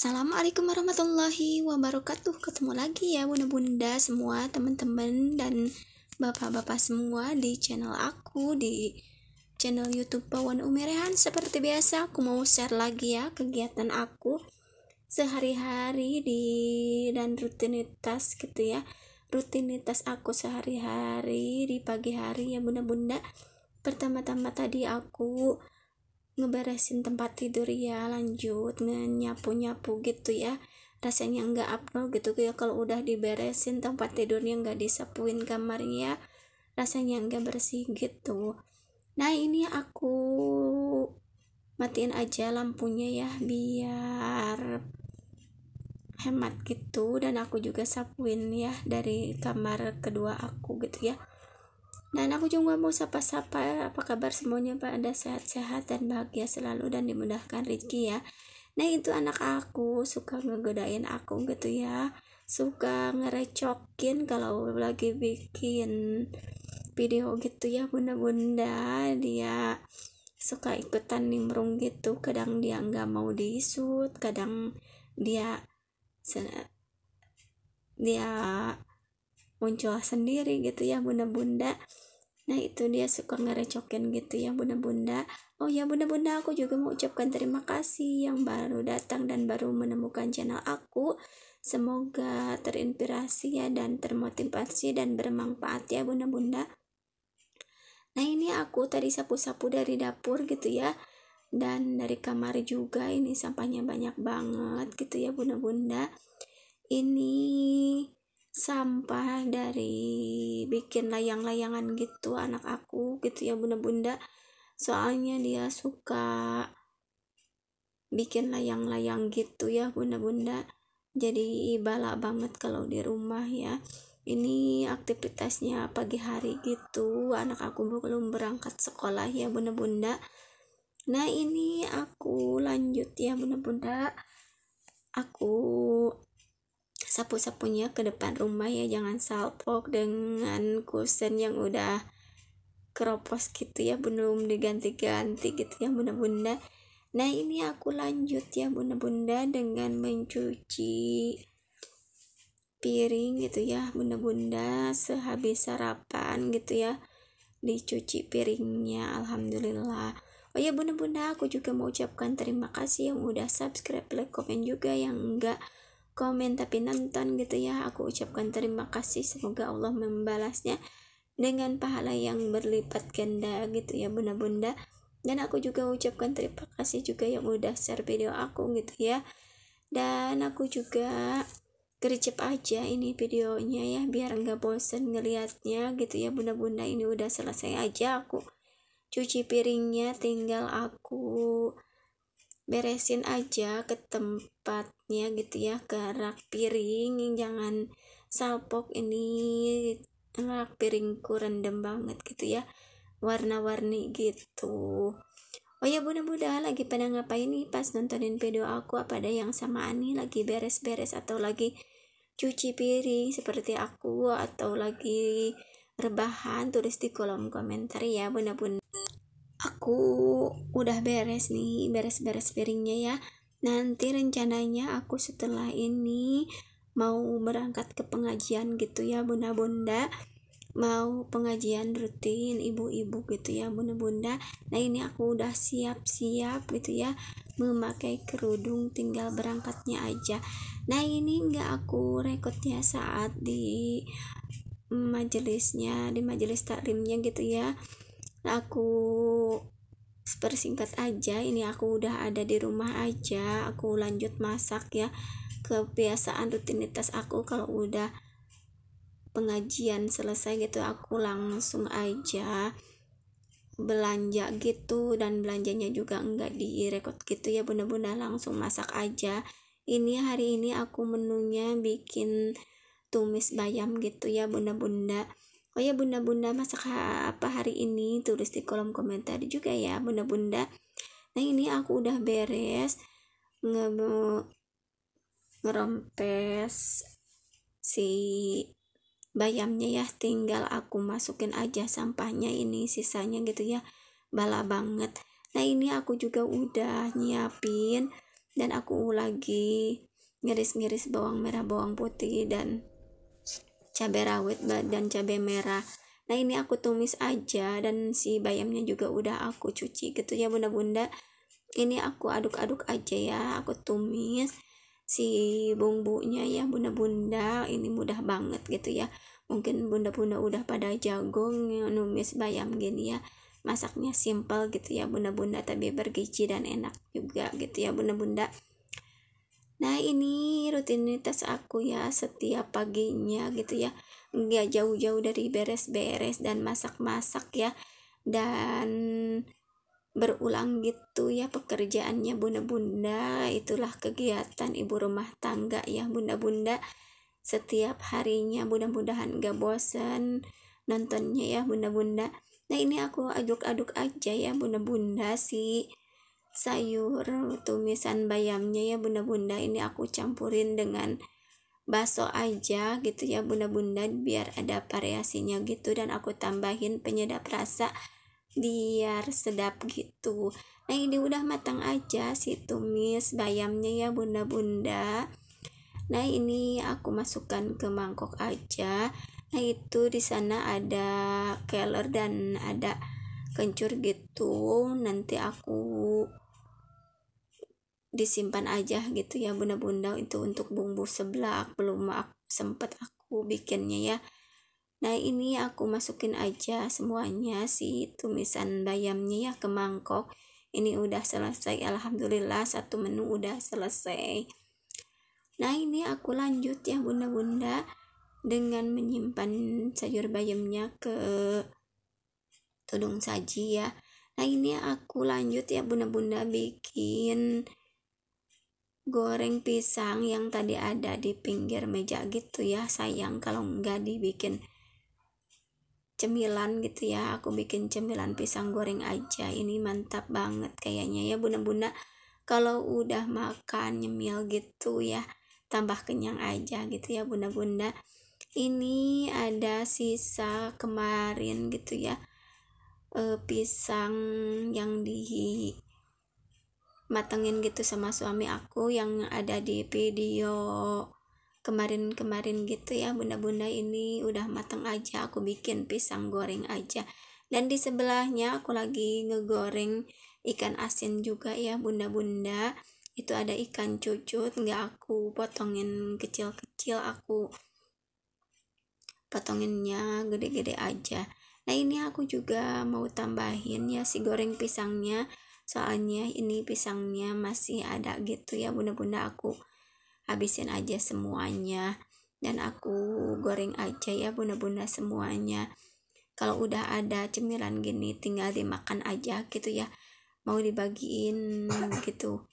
Assalamualaikum warahmatullahi wabarakatuh. Ketemu lagi ya bunda-bunda semua teman-teman dan bapak-bapak semua di channel aku Di channel youtube Pawan Umirehan. Seperti biasa aku mau share lagi ya kegiatan aku Sehari-hari di dan rutinitas gitu ya. Rutinitas aku sehari-hari di pagi hari ya bunda-bunda. Pertama-tama tadi aku ngeberesin tempat tidur ya lanjut nyapu-nyapu gitu ya. Rasanya nggak abdol gitu ya kalau udah diberesin tempat tidurnya nggak disapuin kamarnya rasanya nggak bersih gitu. Nah ini aku matiin aja lampunya ya biar hemat gitu. Dan aku juga sapuin ya dari kamar kedua aku gitu ya dan aku juga mau sapa-sapa apa kabar semuanya pada sehat-sehat dan bahagia selalu dan dimudahkan rezeki ya. Nah itu anak aku suka ngegodain aku gitu ya. Suka ngerecokin kalau lagi bikin video gitu ya bunda-bunda dia suka ikutan nimbrung gitu kadang dia nggak mau diisut kadang dia dia muncul sendiri gitu ya bunda-bunda Nah itu dia suka ngerecokin gitu ya bunda-bunda. Oh ya bunda-bunda aku juga mau ucapkan terima kasih yang baru datang dan baru menemukan channel aku. Semoga terinspirasi ya dan termotivasi dan bermanfaat ya bunda-bunda. Nah ini aku tadi sapu-sapu dari dapur gitu ya. Dan dari kamar juga ini sampahnya banyak banget gitu ya bunda-bunda. Ini sampah dari bikin layang-layangan gitu anak aku gitu ya bunda-bunda. Soalnya dia suka bikin layang-layang gitu ya bunda-bunda. Jadi bala banget kalau di rumah ya. Ini aktivitasnya pagi hari gitu. Anak aku belum berangkat sekolah ya bunda-bunda. Nah ini aku lanjut ya bunda-bunda. Aku sapu-sapunya ke depan rumah ya. Jangan salpok dengan kusen yang udah keropos gitu ya belum diganti-ganti gitu ya bunda-bunda. Nah ini aku lanjut ya bunda-bunda dengan mencuci piring gitu ya bunda-bunda. Sehabis sarapan gitu ya dicuci piringnya. Alhamdulillah. Oh ya bunda-bunda aku juga mau ucapkan terima kasih yang udah subscribe like komen juga yang enggak komen tapi nonton gitu ya. Aku ucapkan terima kasih. Semoga Allah membalasnya dengan pahala yang berlipat ganda gitu ya bunda-bunda. Dan aku juga ucapkan terima kasih juga yang udah share video aku gitu ya. Dan aku juga gercep aja ini videonya ya biar nggak bosen ngelihatnya gitu ya bunda-bunda. Ini udah selesai aja aku cuci piringnya tinggal aku beresin aja ke tempatnya gitu ya ke rak piring jangan salpok ini rak piringku rendem banget gitu ya warna-warni gitu. Oh ya bunda-bunda lagi pada ngapain nih pas nontonin video aku apa ada yang sama Ani lagi beres-beres atau lagi cuci piring seperti aku atau lagi rebahan tulis di kolom komentar ya bunda-bunda aku udah beres nih beres-beres piringnya ya nanti rencananya aku setelah ini mau berangkat ke pengajian gitu ya bunda-bunda. Mau pengajian rutin ibu-ibu gitu ya bunda-bunda. Nah ini aku udah siap-siap gitu ya memakai kerudung tinggal berangkatnya aja. Nah ini enggak aku rekodnya saat di majelisnya di majelis taklimnya gitu ya. Aku persingkat aja ini aku udah ada di rumah aja. Aku lanjut masak ya. Kebiasaan rutinitas aku kalau udah pengajian selesai gitu aku langsung aja belanja gitu. Dan belanjanya juga enggak direkod gitu ya bunda-bunda langsung masak aja. Ini hari ini aku menunya bikin tumis bayam gitu ya bunda-bunda Oh ya bunda-bunda masak apa hari ini? Tulis di kolom komentar juga ya bunda-bunda. Nah ini aku udah beres nge ngerompes si bayamnya ya. Tinggal aku masukin aja sampahnya ini sisanya gitu ya. Bala banget. Nah ini aku juga udah nyiapin dan aku lagi ngiris-ngiris bawang merah bawang putih dan cabai rawit dan cabai merah. Nah ini aku tumis aja dan si bayamnya juga udah aku cuci gitu ya bunda-bunda. Ini aku aduk-aduk aja ya aku tumis si bumbunya ya bunda-bunda. Ini mudah banget gitu ya. Mungkin bunda-bunda udah pada jago numis bayam gini ya. Masaknya simple gitu ya bunda-bunda. Tapi bergizi dan enak juga gitu ya bunda-bunda nah ini rutinitas aku ya setiap paginya gitu ya. Nggak jauh-jauh dari beres-beres dan masak-masak ya. Dan berulang gitu ya pekerjaannya bunda-bunda. Itulah kegiatan ibu rumah tangga ya bunda-bunda. Setiap harinya mudah-mudahan gak bosan nontonnya ya bunda-bunda. Nah ini aku aduk-aduk aja ya bunda-bunda si sayur tumisan bayamnya ya bunda-bunda. Ini aku campurin dengan bakso aja gitu ya bunda-bunda biar ada variasinya gitu. Dan aku tambahin penyedap rasa biar sedap gitu. Nah ini udah matang aja si tumis bayamnya ya bunda-bunda. Nah ini aku masukkan ke mangkok aja. Nah itu di sana ada keler dan ada kencur gitu. Nanti aku disimpan aja gitu ya bunda-bunda itu untuk bumbu seblak. Belum sempet aku bikinnya ya. Nah ini aku masukin aja semuanya si tumisan bayamnya ya ke mangkok. Ini udah selesai alhamdulillah satu menu udah selesai. Nah ini aku lanjut ya bunda-bunda dengan menyimpan sayur bayamnya ke tudung saji ya. Nah ini aku lanjut ya bunda-bunda bikin goreng pisang yang tadi ada di pinggir meja gitu ya sayang kalau nggak dibikin cemilan gitu ya. Aku bikin cemilan pisang goreng aja. Ini mantap banget kayaknya ya bunda-bunda. Kalau udah makan nyemil gitu ya tambah kenyang aja gitu ya bunda-bunda. Ini ada sisa kemarin gitu ya e, pisang yang di matengin gitu sama suami aku yang ada di video kemarin-kemarin gitu ya. Bunda-bunda ini udah mateng aja aku bikin pisang goreng aja. Dan di sebelahnya aku lagi ngegoreng ikan asin juga ya bunda-bunda. Itu ada ikan cucut nggak aku potongin kecil-kecil aku potonginnya gede-gede aja. Nah ini aku juga mau tambahin ya si goreng pisangnya soalnya ini pisangnya masih ada gitu ya bunda-bunda aku habisin aja semuanya dan aku goreng aja ya bunda-bunda semuanya. Kalau udah ada cemilan gini tinggal dimakan aja gitu ya mau dibagiin gitu.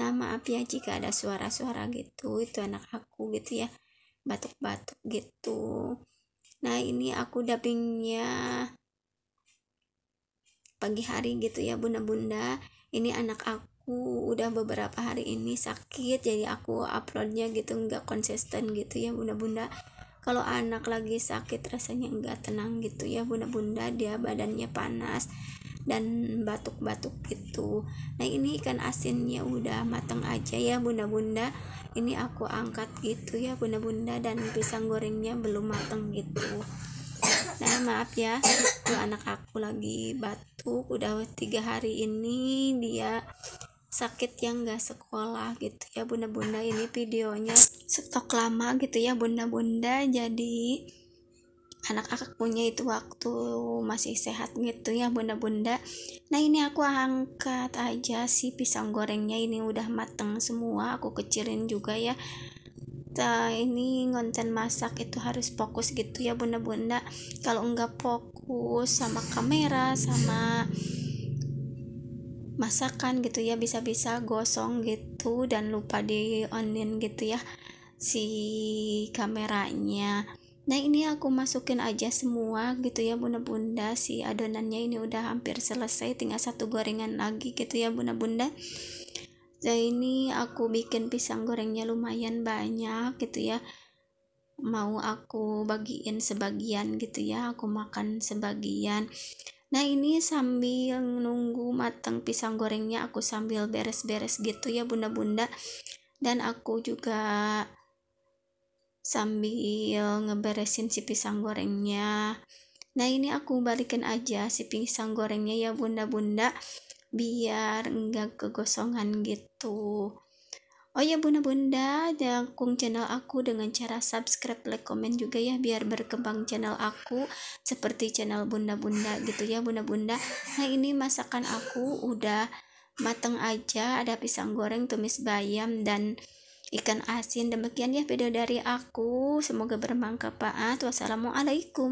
Nah maaf ya jika ada suara-suara gitu itu anak aku gitu ya batuk-batuk gitu. Nah ini aku dubbingnya pagi hari gitu ya bunda-bunda. Ini anak aku udah beberapa hari ini sakit jadi aku uploadnya gitu nggak konsisten gitu ya bunda-bunda. Kalau anak lagi sakit rasanya nggak tenang gitu ya bunda-bunda. Dia badannya panas dan batuk-batuk gitu. Nah ini ikan asinnya udah matang aja ya bunda-bunda. Ini aku angkat gitu ya bunda-bunda dan pisang gorengnya belum matang gitu nah maaf ya tuh anak aku lagi batuk udah tiga hari ini dia sakit yang gak sekolah gitu ya bunda-bunda. Ini videonya stok lama gitu ya bunda-bunda. Jadi anak aku punya itu waktu masih sehat gitu ya bunda-bunda. Nah ini aku angkat aja si pisang gorengnya. Ini udah mateng semua aku kecilin juga ya kita ini konten masak itu harus fokus gitu ya bunda-bunda. Kalau enggak fokus sama kamera sama masakan gitu ya bisa-bisa gosong gitu dan lupa di onin gitu ya si kameranya. Nah ini aku masukin aja semua gitu ya bunda-bunda. Si adonannya ini udah hampir selesai tinggal satu gorengan lagi gitu ya bunda-bunda Nah ini aku bikin pisang gorengnya lumayan banyak gitu ya. Mau aku bagiin sebagian gitu ya aku makan sebagian. Nah ini sambil nunggu matang pisang gorengnya aku sambil beres-beres gitu ya bunda-bunda. Dan aku juga sambil ngeberesin si pisang gorengnya. Nah ini aku balikin aja si pisang gorengnya ya bunda-bunda biar enggak kegosongan gitu Oh ya bunda-bunda, dukung channel aku dengan cara subscribe, like, komen juga ya biar berkembang channel aku seperti channel bunda-bunda gitu ya bunda-bunda. Nah ini masakan aku udah mateng aja, ada pisang goreng, tumis bayam dan ikan asin. Demikian ya video dari aku, semoga bermanfaat. Wassalamualaikum.